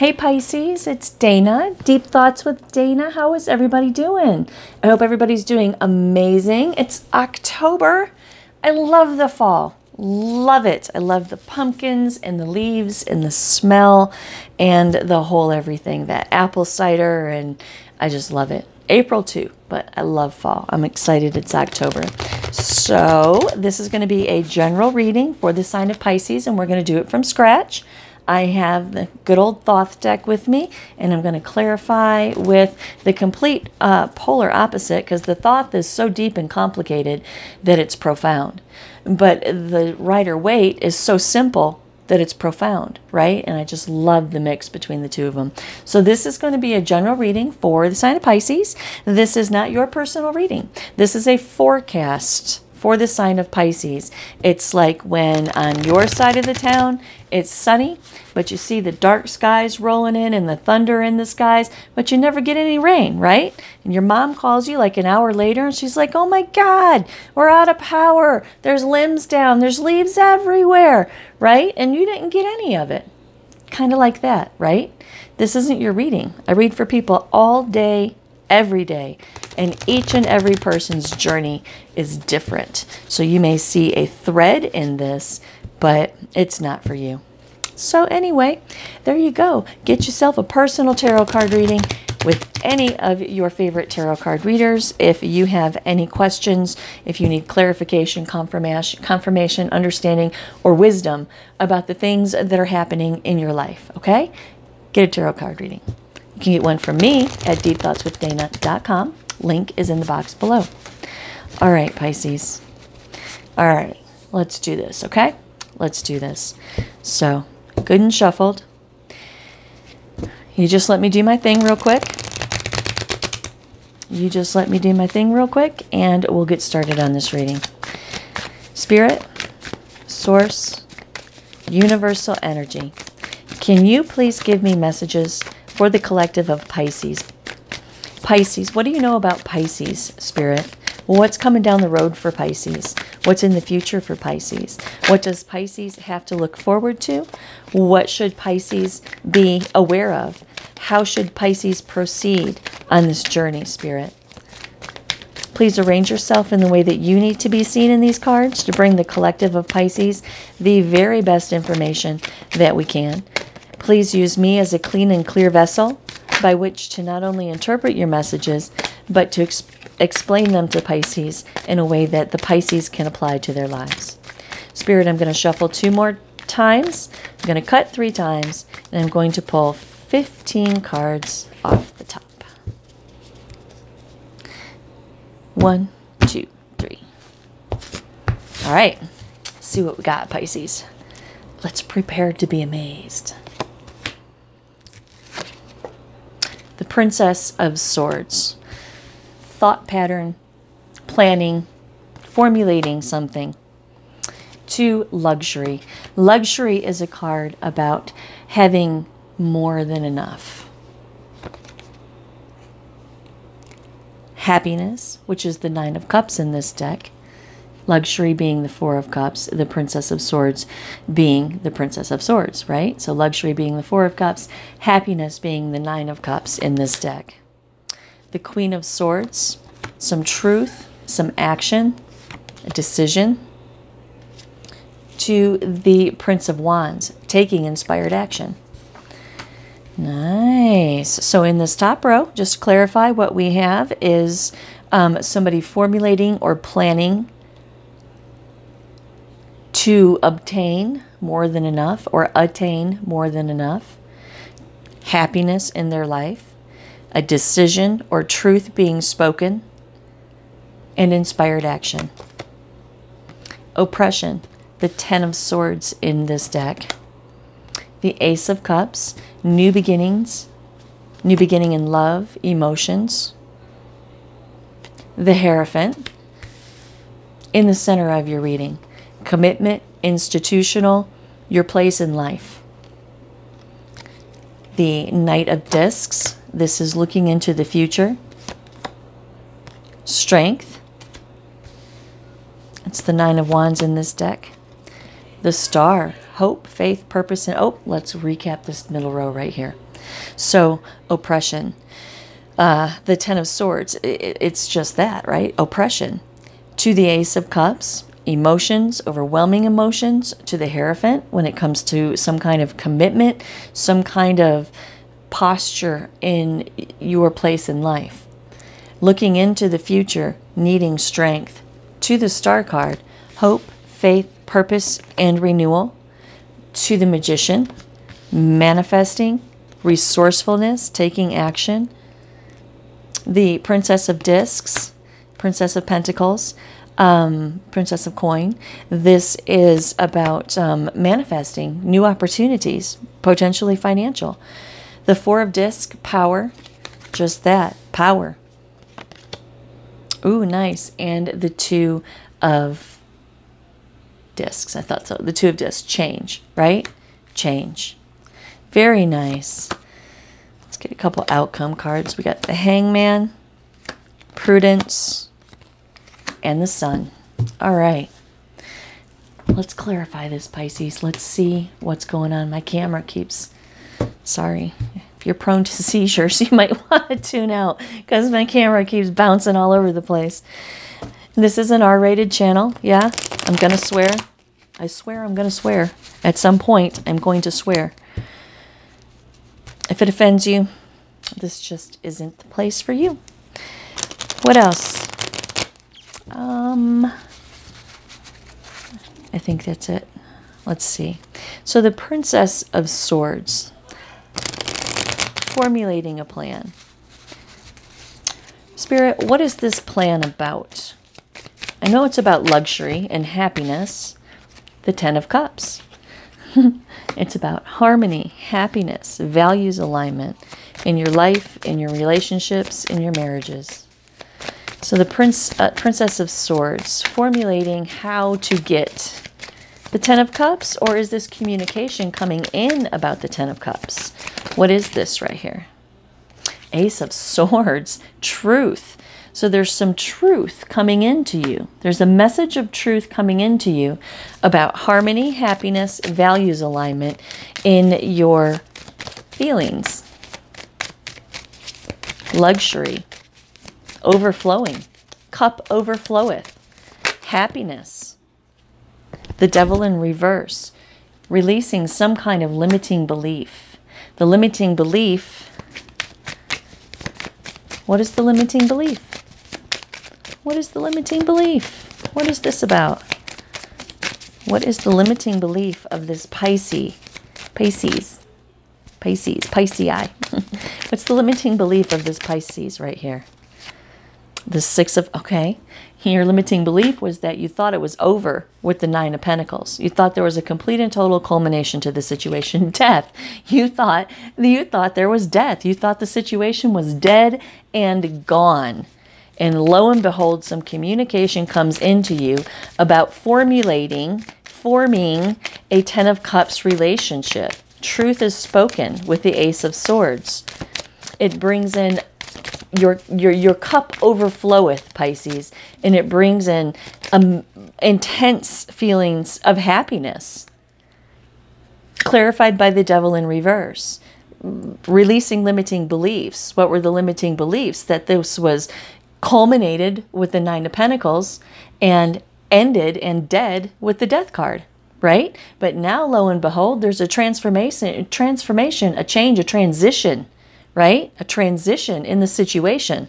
Hey Pisces, it's Dana. Deep Thoughts with Dana. How is everybody doing? I hope everybody's doing amazing. It's October. I love the fall. Love it. I love the pumpkins and the leaves and the smell and the whole everything. That apple cider and I just love it. April too, but I love fall. I'm excited it's October. So, this is going to be a general reading for the sign of Pisces and we're going to do it from scratch. I have the good old Thoth deck with me, and I'm going to clarify with the complete uh, polar opposite because the Thoth is so deep and complicated that it's profound. But the Rider Waite is so simple that it's profound, right? And I just love the mix between the two of them. So this is going to be a general reading for the sign of Pisces. This is not your personal reading. This is a forecast for the sign of Pisces. It's like when on your side of the town it's sunny, but you see the dark skies rolling in and the thunder in the skies, but you never get any rain, right? And your mom calls you like an hour later and she's like, oh my God, we're out of power. There's limbs down, there's leaves everywhere, right? And you didn't get any of it. Kind of like that, right? This isn't your reading. I read for people all day, every day. And each and every person's journey is different. So you may see a thread in this, but it's not for you. So, anyway, there you go. Get yourself a personal tarot card reading with any of your favorite tarot card readers. If you have any questions, if you need clarification, confirmation, confirmation, understanding, or wisdom about the things that are happening in your life, okay? Get a tarot card reading. You can get one from me at deepthoughtswithdana.com. Link is in the box below. All right, Pisces. All right, let's do this, okay? Let's do this. So, good and shuffled. You just let me do my thing real quick. You just let me do my thing real quick, and we'll get started on this reading. Spirit, Source, Universal Energy, can you please give me messages for the collective of Pisces. Pisces, what do you know about Pisces, Spirit? What's coming down the road for Pisces? What's in the future for Pisces? What does Pisces have to look forward to? What should Pisces be aware of? How should Pisces proceed on this journey, Spirit? Please arrange yourself in the way that you need to be seen in these cards to bring the collective of Pisces the very best information that we can. Please use me as a clean and clear vessel by which to not only interpret your messages, but to explain them to Pisces in a way that the Pisces can apply to their lives. Spirit, I'm going to shuffle two more times. I'm going to cut three times, and I'm going to pull 15 cards off the top. One, two, three. All right, Let's see what we got, Pisces. Let's prepare to be amazed. the Princess of Swords. Thought pattern, planning, formulating something. To luxury. Luxury is a card about having more than enough. Happiness, which is the Nine of Cups in this deck, Luxury being the Four of Cups, the Princess of Swords being the Princess of Swords, right? So luxury being the Four of Cups, happiness being the Nine of Cups in this deck. The Queen of Swords, some truth, some action, a decision. To the Prince of Wands, taking inspired action. Nice. So in this top row, just to clarify, what we have is um, somebody formulating or planning to obtain more than enough or attain more than enough, happiness in their life, a decision or truth being spoken, and inspired action. Oppression, the Ten of Swords in this deck, the Ace of Cups, new beginnings, new beginning in love, emotions, the Hierophant in the center of your reading commitment, institutional, your place in life. The Knight of Discs, this is looking into the future. Strength, it's the Nine of Wands in this deck. The Star, hope, faith, purpose, and oh, let's recap this middle row right here. So, oppression. Uh, the Ten of Swords, it, it's just that, right? Oppression. To the Ace of Cups, emotions, overwhelming emotions. To the Hierophant, when it comes to some kind of commitment, some kind of posture in your place in life. Looking into the future, needing strength. To the Star card, hope, faith, purpose, and renewal. To the Magician, manifesting, resourcefulness, taking action. The Princess of Discs, Princess of Pentacles, um, Princess of Coin. This is about um, manifesting new opportunities, potentially financial. The Four of Disc, power, just that, power. Ooh, nice. And the Two of Discs, I thought so. The Two of Discs, change, right? Change. Very nice. Let's get a couple outcome cards. We got the Hangman, Prudence, and the Sun. All right. Let's clarify this, Pisces. Let's see what's going on. My camera keeps, sorry, if you're prone to seizures, you might want to tune out because my camera keeps bouncing all over the place. This is an R-rated channel. Yeah, I'm going to swear. I swear I'm going to swear. At some point, I'm going to swear. If it offends you, this just isn't the place for you. What else? Um, I think that's it. Let's see. So the Princess of Swords, formulating a plan. Spirit, what is this plan about? I know it's about luxury and happiness. The Ten of Cups. it's about harmony, happiness, values alignment in your life, in your relationships, in your marriages. So the prince, uh, Princess of Swords, formulating how to get the Ten of Cups, or is this communication coming in about the Ten of Cups? What is this right here? Ace of Swords, truth. So there's some truth coming into you. There's a message of truth coming into you about harmony, happiness, values alignment in your feelings. Luxury, overflowing, cup overfloweth, happiness. The devil in reverse, releasing some kind of limiting belief. The limiting belief what is the limiting belief? What is the limiting belief? What is this about? What is the limiting belief of this Pisces? Pisces. Pisces. Pisces. What's the limiting belief of this Pisces right here? The Six of, okay. Your limiting belief was that you thought it was over with the Nine of Pentacles. You thought there was a complete and total culmination to the situation, death. You thought you thought there was death. You thought the situation was dead and gone. And lo and behold, some communication comes into you about formulating, forming a Ten of Cups relationship. Truth is spoken with the Ace of Swords. It brings in your your your cup overfloweth pisces and it brings in um, intense feelings of happiness. Clarified by the devil in reverse. Releasing limiting beliefs. What were the limiting beliefs? That this was culminated with the Nine of Pentacles and ended and dead with the Death card, right? But now, lo and behold, there's a transformation, transformation, a change, a transition, right? A transition in the situation.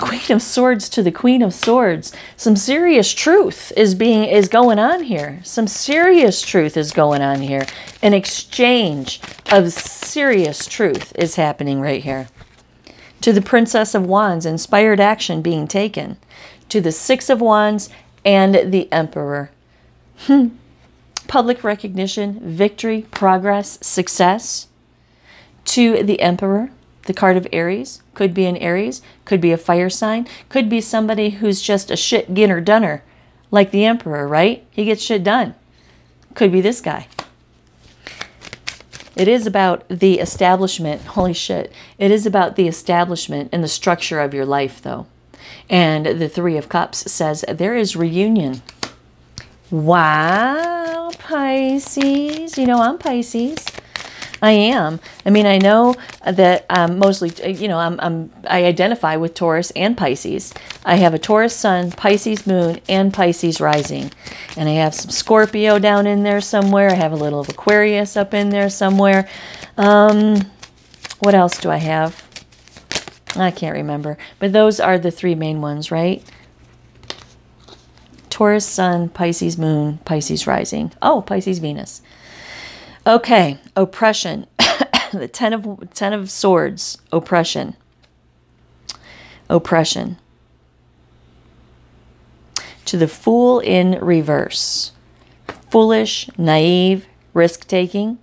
Queen of Swords to the Queen of Swords. Some serious truth is being is going on here. Some serious truth is going on here. An exchange of serious truth is happening right here to the Princess of Wands, inspired action being taken, to the Six of Wands and the Emperor. Hmm. Public recognition, victory, progress, success. To the Emperor, the card of Aries, could be an Aries, could be a fire sign, could be somebody who's just a shit getter dunner, like the Emperor, right? He gets shit done. Could be this guy. It is about the establishment. Holy shit. It is about the establishment and the structure of your life, though. And the Three of Cups says there is reunion. Wow, Pisces. You know, I'm Pisces. I am. I mean, I know that um, mostly, you know, I'm, I'm, I identify with Taurus and Pisces. I have a Taurus sun, Pisces moon, and Pisces rising. And I have some Scorpio down in there somewhere. I have a little of Aquarius up in there somewhere. Um, what else do I have? I can't remember. But those are the three main ones, right? Taurus Sun, Pisces Moon, Pisces Rising. Oh, Pisces Venus. Okay, oppression. the ten of ten of swords, oppression. Oppression. To the fool in reverse. Foolish, naive, risk taking.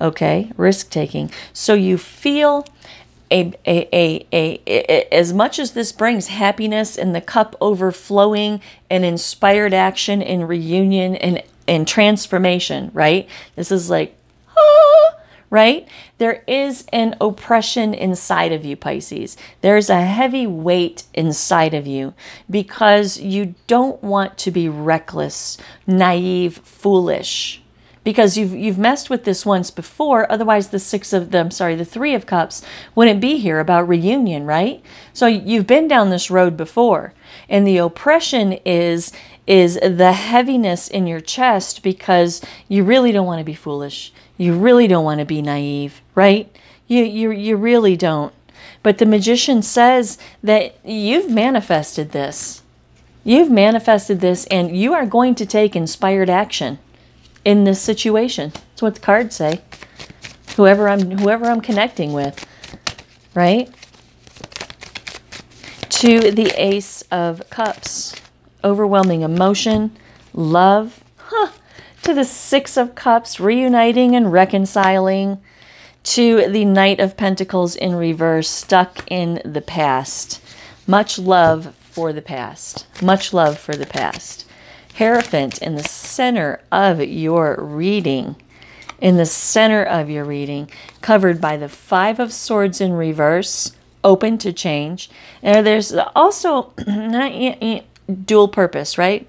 Okay, risk taking. So you feel a, a, a, a, a, as much as this brings happiness and the cup overflowing and inspired action and reunion and, and transformation, right? This is like, ah, right? There is an oppression inside of you, Pisces. There's a heavy weight inside of you because you don't want to be reckless, naive, foolish because you've you've messed with this once before otherwise the six of them sorry the three of cups wouldn't be here about reunion right so you've been down this road before and the oppression is is the heaviness in your chest because you really don't want to be foolish you really don't want to be naive right you you you really don't but the magician says that you've manifested this you've manifested this and you are going to take inspired action in this situation. That's what the cards say. Whoever I'm whoever I'm connecting with, right? To the Ace of Cups. Overwhelming emotion, love. Huh. To the Six of Cups, reuniting and reconciling. To the Knight of Pentacles in reverse, stuck in the past. Much love for the past. Much love for the past. Hierophant in the center of your reading. In the center of your reading, covered by the Five of Swords in reverse, open to change. And there's also dual purpose, right?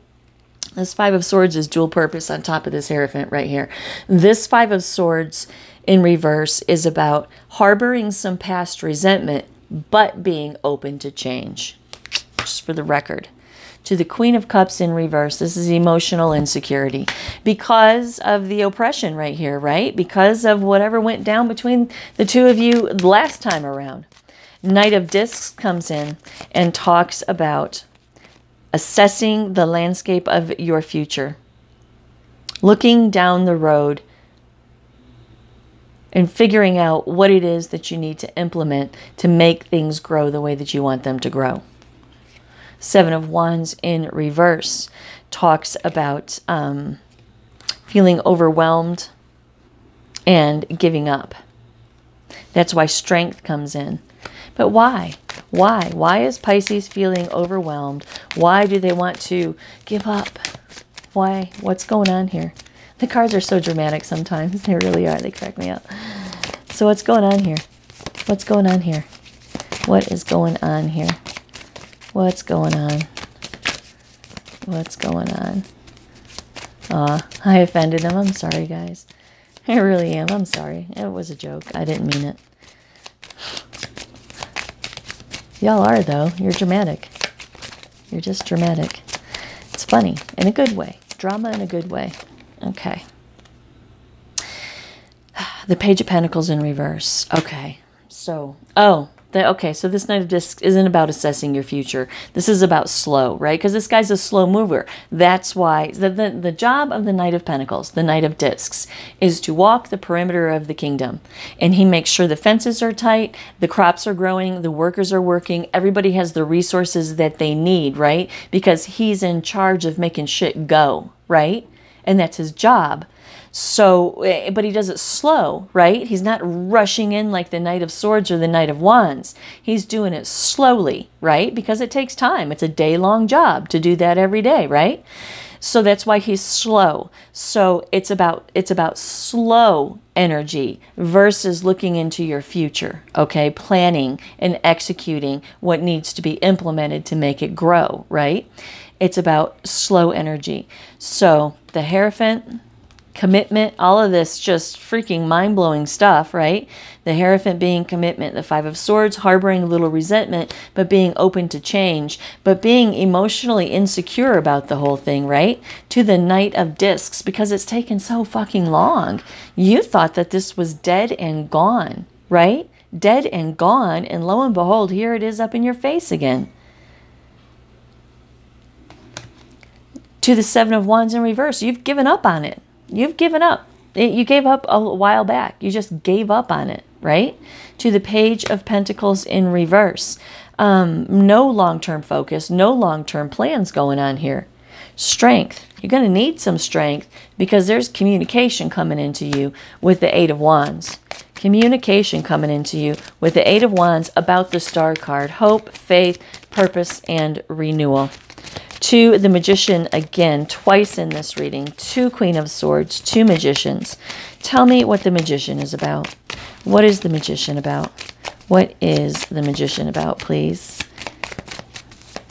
This Five of Swords is dual purpose on top of this Hierophant right here. This Five of Swords in reverse is about harboring some past resentment, but being open to change. Just for the record to the Queen of Cups in reverse. This is emotional insecurity because of the oppression right here, right? Because of whatever went down between the two of you last time around. Knight of Discs comes in and talks about assessing the landscape of your future, looking down the road and figuring out what it is that you need to implement to make things grow the way that you want them to grow. Seven of Wands in reverse talks about um, feeling overwhelmed and giving up. That's why strength comes in. But why? Why? Why is Pisces feeling overwhelmed? Why do they want to give up? Why? What's going on here? The cards are so dramatic sometimes. They really are. They crack me up. So what's going on here? What's going on here? What is going on here? What's going on? What's going on? Aw, I offended him. I'm sorry, guys. I really am. I'm sorry. It was a joke. I didn't mean it. Y'all are, though. You're dramatic. You're just dramatic. It's funny in a good way. Drama in a good way. Okay. The Page of Pentacles in reverse. Okay. So, oh, that, okay, so this Knight of Discs isn't about assessing your future. This is about slow, right? Because this guy's a slow mover. That's why the, the, the job of the Knight of Pentacles, the Knight of Discs, is to walk the perimeter of the kingdom. And he makes sure the fences are tight, the crops are growing, the workers are working, everybody has the resources that they need, right? Because he's in charge of making shit go, right? And that's his job. So, eh, but he does it slow, right? He's not rushing in like the Knight of Swords or the Knight of Wands. He's doing it slowly, right? Because it takes time. It's a day long job to do that every day, right? So that's why he's slow. So it's about it's about slow energy versus looking into your future, okay? Planning and executing what needs to be implemented to make it grow, right? It's about slow energy. So the Hierophant commitment, all of this just freaking mind blowing stuff, right? The Hierophant being commitment, the Five of Swords harboring a little resentment, but being open to change, but being emotionally insecure about the whole thing, right? To the Knight of Discs because it's taken so fucking long. You thought that this was dead and gone, right? Dead and gone, and lo and behold, here it is up in your face again. To the Seven of Wands in reverse, you've given up on it You've given up. You gave up a while back. You just gave up on it, right? To the Page of Pentacles in reverse. Um, no long term focus, no long term plans going on here. Strength. You're going to need some strength because there's communication coming into you with the Eight of Wands. Communication coming into you with the Eight of Wands about the Star card. Hope, faith, purpose, and renewal to the magician again, twice in this reading. Two Queen of Swords, two magicians. Tell me what the magician is about. What is the magician about? What is the magician about, please?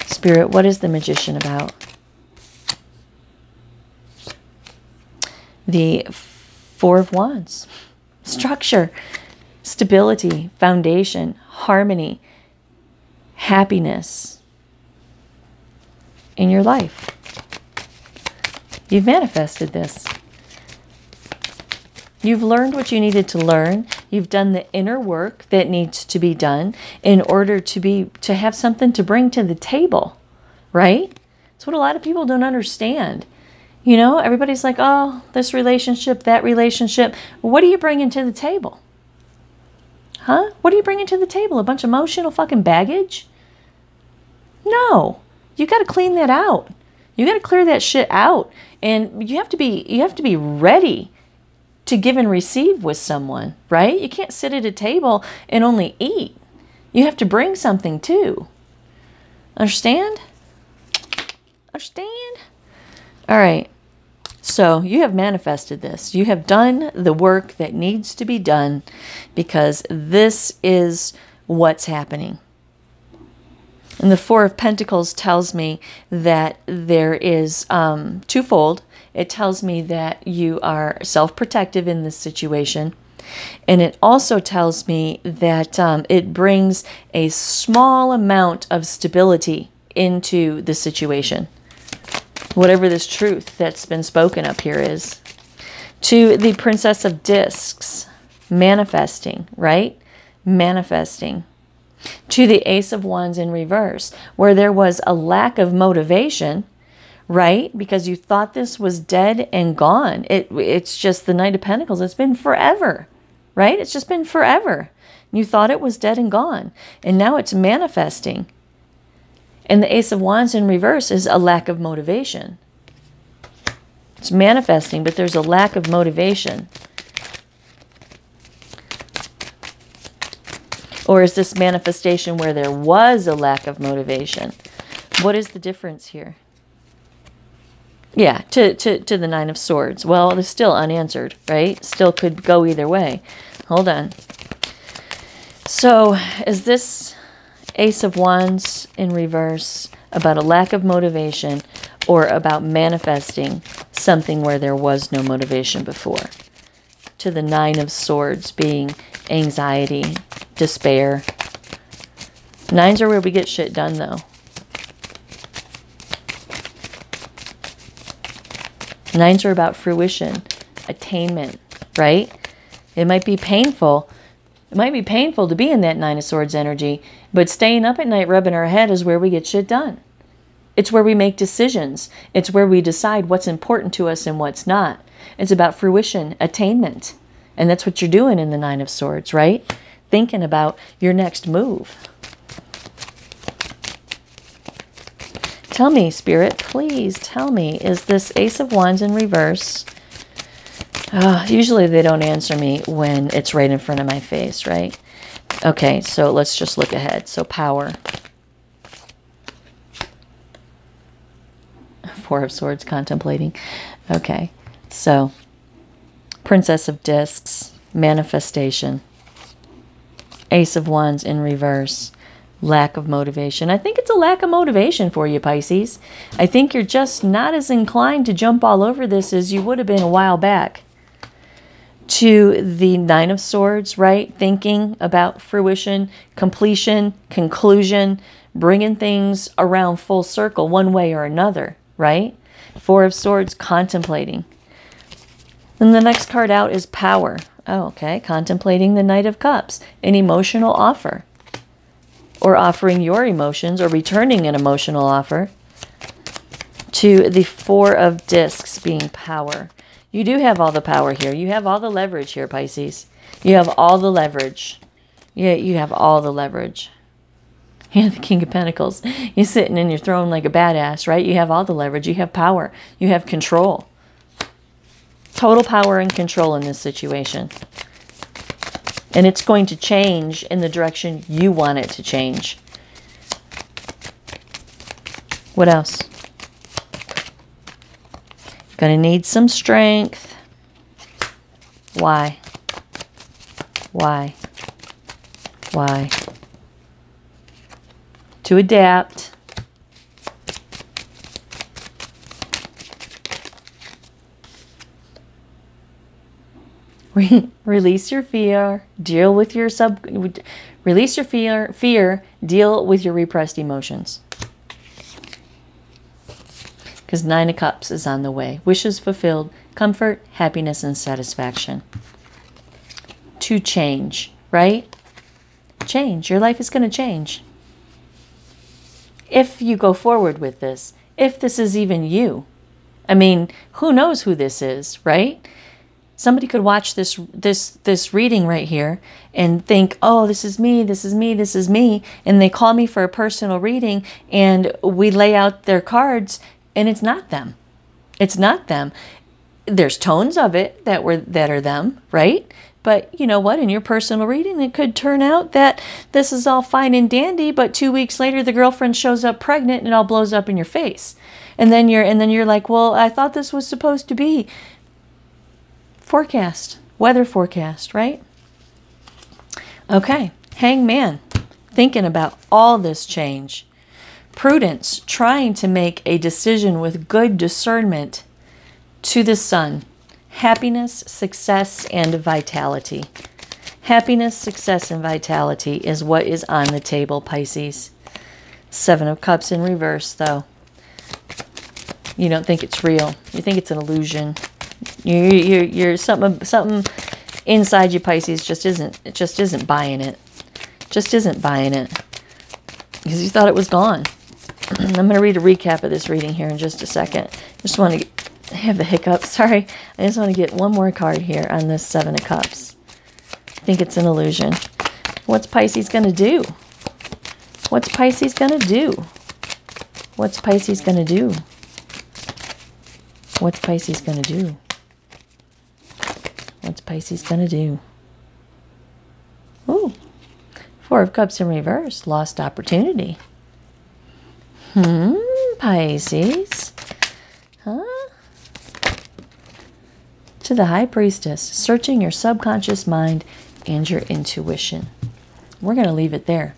Spirit, what is the magician about? The Four of Wands. Structure, stability, foundation, harmony, happiness in your life. You've manifested this. You've learned what you needed to learn. You've done the inner work that needs to be done in order to be to have something to bring to the table, right? That's what a lot of people don't understand. You know, everybody's like, "Oh, this relationship, that relationship. What are you bringing to the table?" Huh? What are you bringing to the table? A bunch of emotional fucking baggage? No you got to clean that out. You got to clear that shit out. And you have to be you have to be ready to give and receive with someone, right? You can't sit at a table and only eat. You have to bring something too. Understand? Understand? All right. So you have manifested this. You have done the work that needs to be done because this is what's happening. And the Four of Pentacles tells me that there is um, twofold. It tells me that you are self protective in this situation. And it also tells me that um, it brings a small amount of stability into the situation. Whatever this truth that's been spoken up here is. To the Princess of Discs, manifesting, right? Manifesting to the Ace of Wands in reverse, where there was a lack of motivation, right? Because you thought this was dead and gone. It, it's just the Knight of Pentacles. It's been forever, right? It's just been forever. You thought it was dead and gone, and now it's manifesting. And the Ace of Wands in reverse is a lack of motivation. It's manifesting, but there's a lack of motivation. Or is this manifestation where there was a lack of motivation? What is the difference here? Yeah, to, to, to the Nine of Swords. Well, it's still unanswered, right? Still could go either way. Hold on. So, is this Ace of Wands in reverse about a lack of motivation or about manifesting something where there was no motivation before? To the Nine of Swords being anxiety, despair. Nines are where we get shit done, though. Nines are about fruition, attainment, right? It might be painful. It might be painful to be in that Nine of Swords energy, but staying up at night rubbing our head is where we get shit done. It's where we make decisions. It's where we decide what's important to us and what's not. It's about fruition, attainment. And that's what you're doing in the Nine of Swords, right? thinking about your next move. Tell me, Spirit, please tell me, is this Ace of Wands in reverse? Uh, usually they don't answer me when it's right in front of my face, right? Okay, so let's just look ahead. So power. Four of Swords contemplating. Okay, so Princess of Discs, manifestation. Ace of Wands in reverse, lack of motivation. I think it's a lack of motivation for you, Pisces. I think you're just not as inclined to jump all over this as you would have been a while back. To the Nine of Swords, right? Thinking about fruition, completion, conclusion, bringing things around full circle one way or another, right? Four of Swords, contemplating. Then the next card out is Power. Oh, okay. Contemplating the Knight of Cups, an emotional offer or offering your emotions or returning an emotional offer to the four of discs being power. You do have all the power here. You have all the leverage here, Pisces. You have all the leverage. Yeah, you have all the leverage. You're the King of Pentacles. You're sitting in your throne like a badass, right? You have all the leverage. You have power. You have control. Total power and control in this situation. And it's going to change in the direction you want it to change. What else? Gonna need some strength. Why? Why? Why? To adapt. Release your fear, deal with your sub release your fear, fear, deal with your repressed emotions. Cuz 9 of cups is on the way. Wishes fulfilled, comfort, happiness and satisfaction. To change, right? Change. Your life is going to change. If you go forward with this, if this is even you. I mean, who knows who this is, right? Somebody could watch this this this reading right here and think oh this is me this is me this is me and they call me for a personal reading and we lay out their cards and it's not them. It's not them. There's tones of it that were that are them right? But you know what? In your personal reading it could turn out that this is all fine and dandy but 2 weeks later the girlfriend shows up pregnant and it all blows up in your face. And then you're and then you're like well I thought this was supposed to be forecast, weather forecast, right? Okay, hangman, thinking about all this change. Prudence, trying to make a decision with good discernment to the sun. Happiness, success, and vitality. Happiness, success, and vitality is what is on the table, Pisces. Seven of Cups in reverse, though. You don't think it's real. You think it's an illusion. You you you're something something inside you Pisces just isn't it just isn't buying it. Just isn't buying it. Because you thought it was gone. I'm going to read a recap of this reading here in just a second. Just want to have the hiccup. Sorry. I just want to get one more card here on this Seven of Cups. I think it's an illusion. What's Pisces going to do? What's Pisces going to do? What's Pisces going to do? What's Pisces going to do? What's Pisces going to do? Ooh, Four of Cups in reverse. Lost opportunity. Hmm, Pisces. Huh? To the High Priestess, searching your subconscious mind and your intuition. We're going to leave it there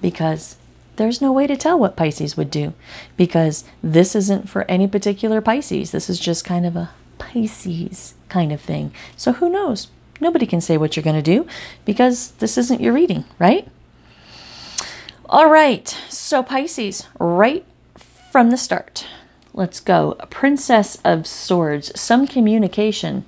because there's no way to tell what Pisces would do because this isn't for any particular Pisces. This is just kind of a Pisces kind of thing. So who knows? Nobody can say what you're going to do because this isn't your reading, right? All right, so Pisces, right from the start. Let's go. Princess of Swords, some communication.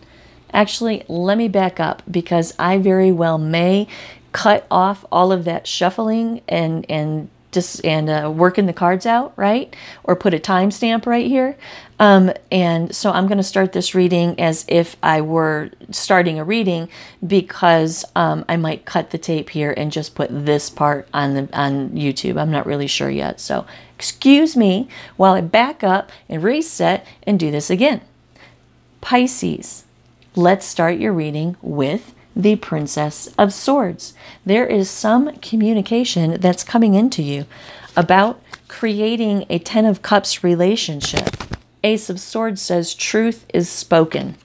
Actually, let me back up because I very well may cut off all of that shuffling and and just and uh, working the cards out, right? Or put a timestamp right here. Um, and so I'm going to start this reading as if I were starting a reading because um, I might cut the tape here and just put this part on the on YouTube. I'm not really sure yet. So excuse me while I back up and reset and do this again. Pisces, let's start your reading with the Princess of Swords. There is some communication that's coming into you about creating a Ten of Cups relationship. Ace of Swords says truth is spoken.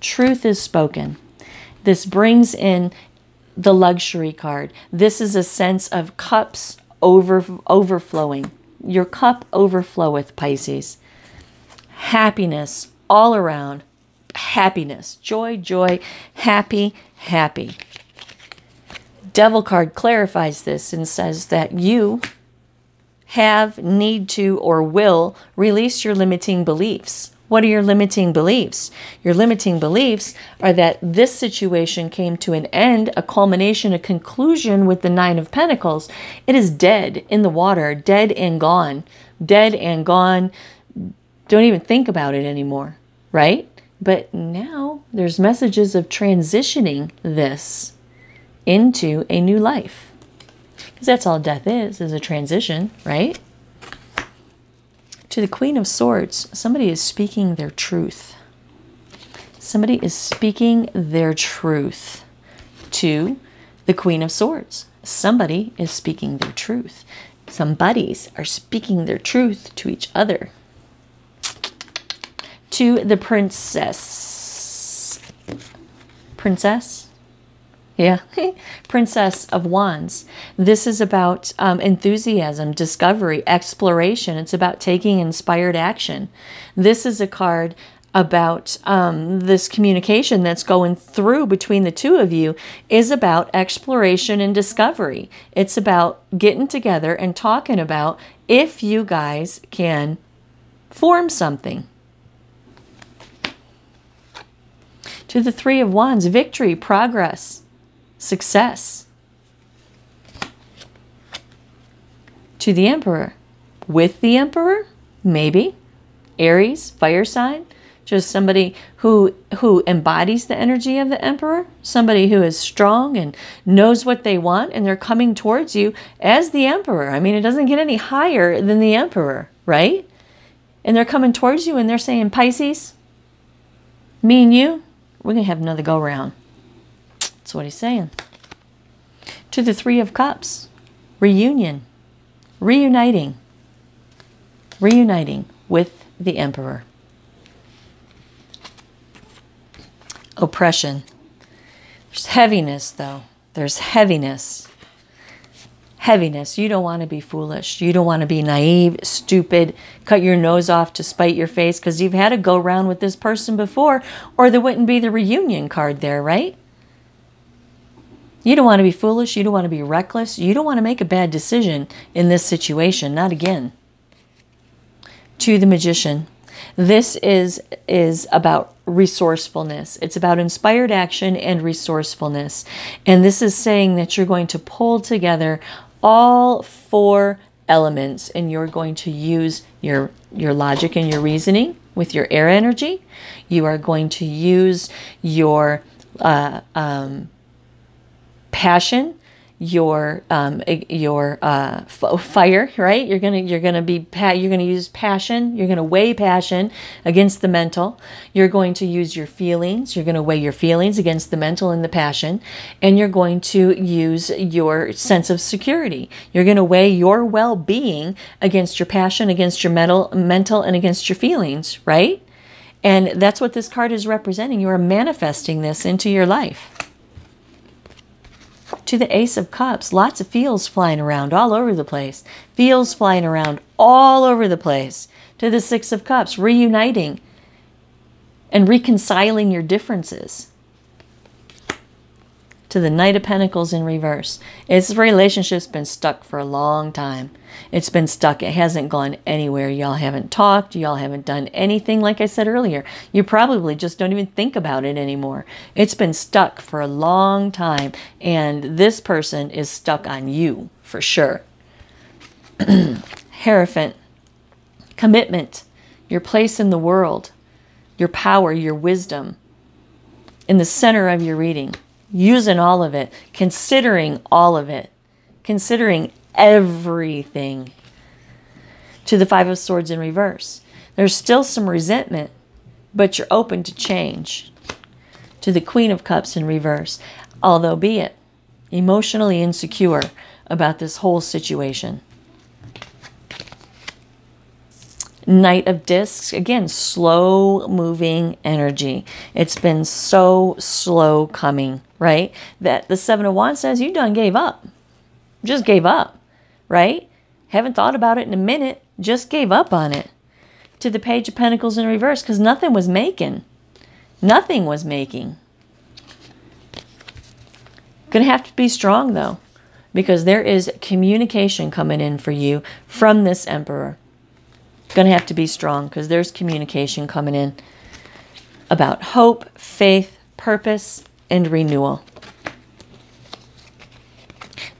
Truth is spoken. This brings in the luxury card. This is a sense of cups over overflowing. Your cup overfloweth, Pisces. Happiness all around. Happiness. Joy, joy, happy, happy. Devil card clarifies this and says that you have, need to, or will release your limiting beliefs. What are your limiting beliefs? Your limiting beliefs are that this situation came to an end, a culmination, a conclusion with the Nine of Pentacles. It is dead in the water, dead and gone, dead and gone. Don't even think about it anymore, right? But now there's messages of transitioning this into a new life. Because that's all death is, is a transition, right? To the Queen of Swords, somebody is speaking their truth. Somebody is speaking their truth to the Queen of Swords. Somebody is speaking their truth. Some buddies are speaking their truth to each other. To the Princess. Princess? Yeah, Princess of Wands. This is about um, enthusiasm, discovery, exploration. It's about taking inspired action. This is a card about um, this communication that's going through between the two of you is about exploration and discovery. It's about getting together and talking about if you guys can form something. To the Three of Wands, victory, progress success to the emperor. With the emperor, maybe. Aries, fire sign, just somebody who who embodies the energy of the emperor, somebody who is strong and knows what they want and they're coming towards you as the emperor. I mean, it doesn't get any higher than the emperor, right? And they're coming towards you and they're saying, "Pisces, me and you, we're going to have another go round." That's what he's saying. To the Three of Cups, reunion, reuniting, reuniting with the Emperor. Oppression. There's heaviness, though. There's heaviness. Heaviness. You don't want to be foolish. You don't want to be naive, stupid, cut your nose off to spite your face because you've had a go round with this person before, or there wouldn't be the reunion card there, right? You don't want to be foolish. You don't want to be reckless. You don't want to make a bad decision in this situation. Not again. To the magician. This is is about resourcefulness. It's about inspired action and resourcefulness. And this is saying that you're going to pull together all four elements and you're going to use your your logic and your reasoning with your air energy. You are going to use your uh, um, passion, your um, your uh, fire, right? You're gonna you're gonna be you're gonna use passion. You're gonna weigh passion against the mental. You're going to use your feelings. You're gonna weigh your feelings against the mental and the passion, and you're going to use your sense of security. You're gonna weigh your well-being against your passion, against your mental mental, and against your feelings, right? And that's what this card is representing. You are manifesting this into your life to the Ace of Cups. Lots of feels flying around all over the place. Feels flying around all over the place. To the Six of Cups, reuniting and reconciling your differences to the Knight of Pentacles in reverse. Its relationship's been stuck for a long time. It's been stuck. It hasn't gone anywhere. Y'all haven't talked. Y'all haven't done anything. Like I said earlier, you probably just don't even think about it anymore. It's been stuck for a long time. And this person is stuck on you for sure. Hierophant, commitment, your place in the world, your power, your wisdom, in the center of your reading using all of it, considering all of it, considering everything. To the Five of Swords in reverse. There's still some resentment, but you're open to change. To the Queen of Cups in reverse. Although, be it emotionally insecure about this whole situation. Knight of Discs, again, slow moving energy. It's been so slow coming, right? That the Seven of Wands says you done gave up. Just gave up. right? Haven't thought about it in a minute, just gave up on it. To the Page of Pentacles in reverse because nothing was making. Nothing was making. Going to have to be strong though because there is communication coming in for you from this emperor. Going to have to be strong because there's communication coming in about hope, faith, purpose, and renewal.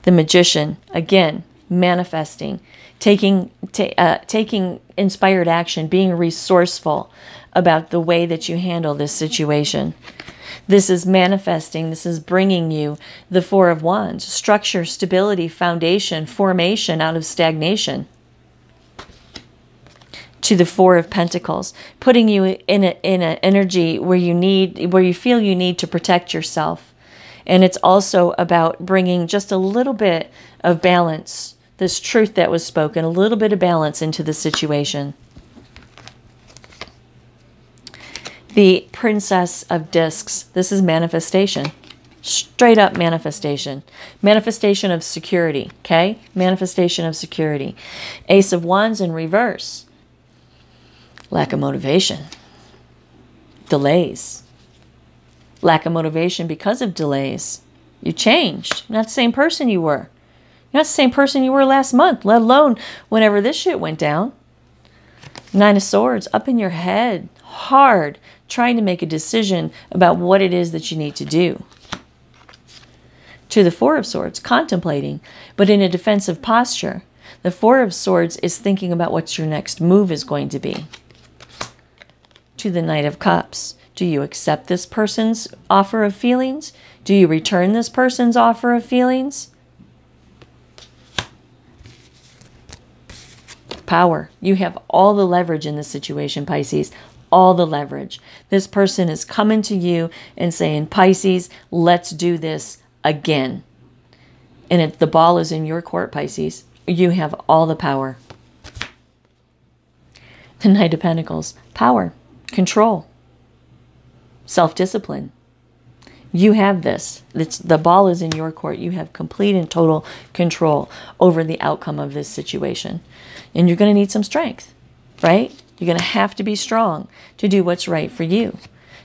The magician, again, manifesting, taking, ta- uh, taking inspired action, being resourceful about the way that you handle this situation. This is manifesting, this is bringing you the Four of Wands structure, stability, foundation, formation out of stagnation. To the Four of Pentacles, putting you in a, in an energy where you need, where you feel you need to protect yourself. And it's also about bringing just a little bit of balance, this truth that was spoken, a little bit of balance into the situation. the Princess of Discs. This is manifestation. Straight up manifestation. Manifestation of security, okay? Manifestation of security. Ace of Wands in reverse. Lack of motivation. Delays. Lack of motivation because of delays. You changed. You're not the same person you were. You're not the same person you were last month, let alone whenever this shit went down. Nine of Swords up in your head, hard, trying to make a decision about what it is that you need to do. To the Four of Swords, contemplating, but in a defensive posture. The Four of Swords is thinking about what your next move is going to be. To the Knight of Cups, do you accept this person's offer of feelings? Do you return this person's offer of feelings? Power. You have all the leverage in this situation, Pisces all the leverage. This person is coming to you and saying, Pisces, let's do this again. And it, the ball is in your court, Pisces. You have all the power. The Knight of Pentacles power, control, self discipline. You have this. It's, the ball is in your court. You have complete and total control over the outcome of this situation. And you're going to need some strength, right? You're going to have to be strong to do what's right for you,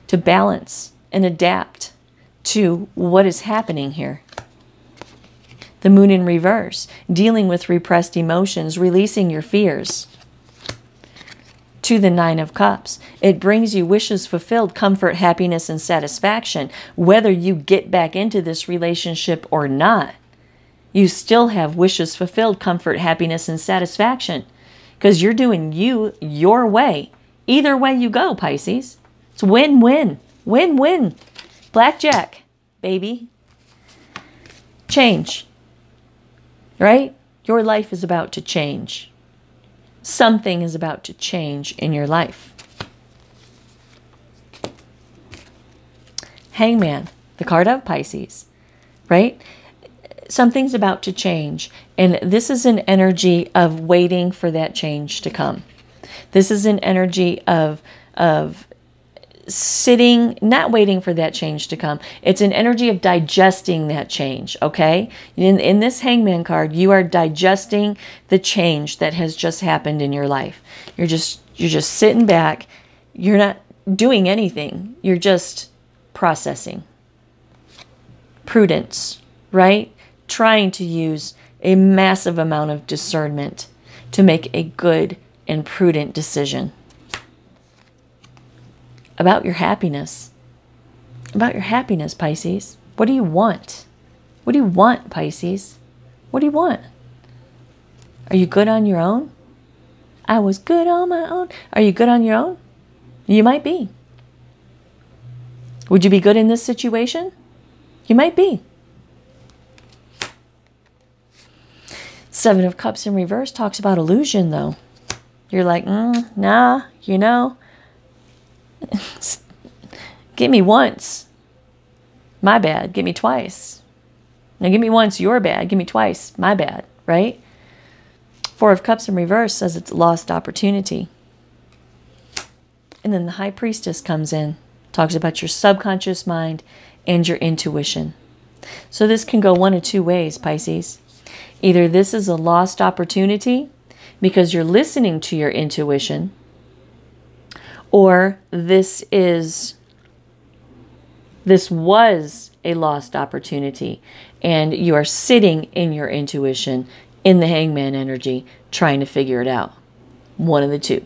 to balance and adapt to what is happening here. The moon in reverse, dealing with repressed emotions, releasing your fears. To the Nine of Cups, it brings you wishes fulfilled, comfort, happiness, and satisfaction. Whether you get back into this relationship or not, you still have wishes fulfilled, comfort, happiness, and satisfaction because you're doing you your way. Either way you go, Pisces. It's win win. Win win. Blackjack, baby. Change. Right? Your life is about to change. Something is about to change in your life. Hangman, the card of Pisces, right? something's about to change. And this is an energy of waiting for that change to come. This is an energy of, of sitting, not waiting for that change to come. It's an energy of digesting that change, okay? In, in this hangman card, you are digesting the change that has just happened in your life. You're just, you're just sitting back. You're not doing anything. You're just processing. Prudence, right? trying to use a massive amount of discernment to make a good and prudent decision about your happiness. About your happiness, Pisces. What do you want? What do you want, Pisces? What do you want? Are you good on your own? I was good on my own. Are you good on your own? You might be. Would you be good in this situation? You might be. Seven of Cups in reverse talks about illusion, though. You're like, mm, nah, you know, give me once. My bad. Give me twice. Now, give me once. Your bad. Give me twice. My bad. Right? Four of Cups in reverse says it's lost opportunity. And then the High Priestess comes in, talks about your subconscious mind and your intuition. So this can go one of two ways, Pisces. Either this is a lost opportunity because you're listening to your intuition, or this is this was a lost opportunity and you are sitting in your intuition in the hangman energy trying to figure it out. One of the two.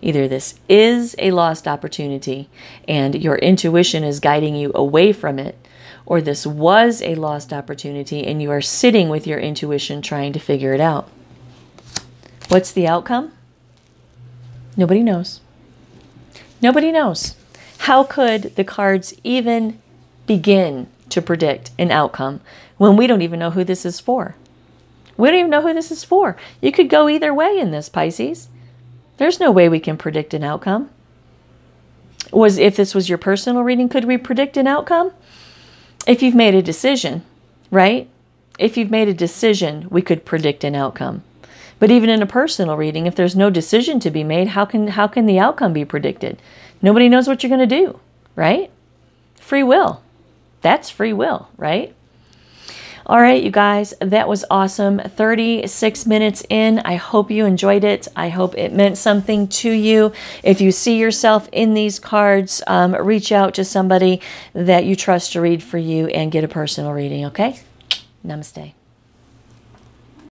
Either this is a lost opportunity and your intuition is guiding you away from it, or this was a lost opportunity and you are sitting with your intuition trying to figure it out. What's the outcome? Nobody knows. Nobody knows. How could the cards even begin to predict an outcome when we don't even know who this is for? We don't even know who this is for. You could go either way in this, Pisces. There's no way we can predict an outcome. Was if this was your personal reading, could we predict an outcome? If you've made a decision, right? If you've made a decision, we could predict an outcome. But even in a personal reading, if there's no decision to be made, how can how can the outcome be predicted? Nobody knows what you're going to do, right? Free will. That's free will, right? All right, you guys, that was awesome. 36 minutes in. I hope you enjoyed it. I hope it meant something to you. If you see yourself in these cards, um, reach out to somebody that you trust to read for you and get a personal reading, okay? Namaste.